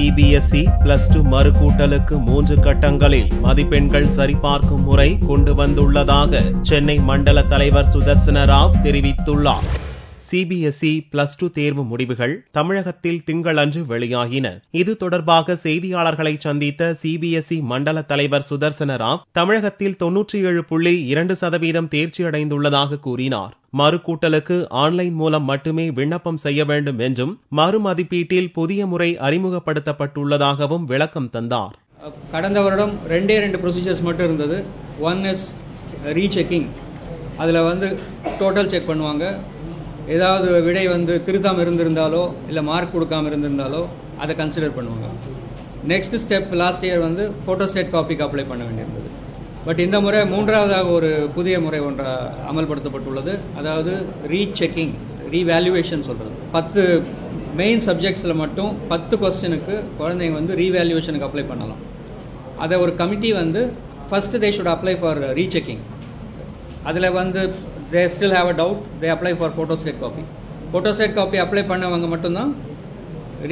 CBSE plus two மறுகூட்டலுக்கு மூன்று கட்டங்களில் மதிப்பெண்கள் சரிபார்க்கும் முறை கொண்டு வந்துள்ளதாக சென்னை மண்டல தலைவர் சுதர்சன ராவ் தெரிவித்துள்ளார். சிபிஎஸ்இ பிளஸ் டூ தேர்வு முடிவுகள் தமிழகத்தில் திங்களன்று வெளியாகின. இது தொடர்பாக செய்தியாளர்களை சந்தித்த சிபிஎஸ்இ மண்டல தலைவர் சுதர்சன ராவ் தமிழகத்தில் தொன்னூற்றி ஏழு புள்ளி இரண்டு சதவீதம் தேர்ச்சி அடைந்துள்ளதாக கூறினார். மறுகூட்டலுக்கு ஆன்லைன் மூலம் மட்டுமே விண்ணப்பம் செய்ய வேண்டும் என்றும் மறுமதிப்பீட்டில் புதிய முறை அறிமுகப்படுத்தப்பட்டுள்ளதாகவும் விளக்கம் தந்தார். கடந்த வருடம் ரெண்டே ரெண்டு ப்ரொசீஜர்ஸ் மட்டும் இருந்தது. ஒன் இஸ் ரீசெக்கிங் அதில் வந்து டோட்டல் செக் பண்ணுவாங்க. ஏதாவது விடை வந்து திருத்தாமல் இருந்திருந்தாலோ இல்லை மார்க் கொடுக்காம இருந்திருந்தாலோ அதை கன்சிடர் பண்ணுவாங்க. நெக்ஸ்ட் ஸ்டெப் லாஸ்ட் இயர் வந்து ஃபோட்டோஸ்டேட் காப்பிக்கு அப்ளை பண்ண வேண்டியிருந்தது. பட் இந்த முறை மூன்றாவதாக ஒரு புதிய முறை ஒன்றை அமல்படுத்தப்பட்டுள்ளது. அதாவது ரீசெக்கிங் ரீவேல்யூவேஷன் சொல்கிறது பத்து மெயின் சப்ஜெக்ட்ஸில் மட்டும் பத்து கொஸ்டினுக்கு குழந்தைங்க வந்து ரீவேல்யூவேஷனுக்கு அப்ளை பண்ணலாம். அதை ஒரு கமிட்டி வந்து first they should apply for rechecking அதில் வந்து they still have a doubt they apply for photostat copy photostat copy apply பண்ணவங்க மட்டும்தான்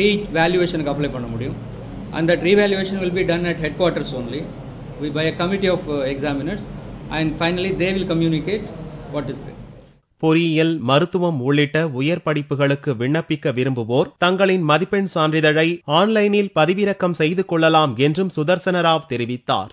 ரீ வேல்யூவேஷனுக்கு அப்ளை பண்ண முடியும். அந்த revaluation will be done at headquarters only by a committee of examiners and finally they will communicate what is there. பொறியியல் மருத்துவம் உள்ளிட்ட உயர் படிப்புகளுக்கு விண்ணப்பிக்க விரும்புவோர் தங்களின் மதிப்பெண் சான்றிதழை ஆன்லைனில் பதிவிறக்கம் செய்து கொள்ளலாம் என்றும் சுதர்சன ராவ் தெரிவித்தார்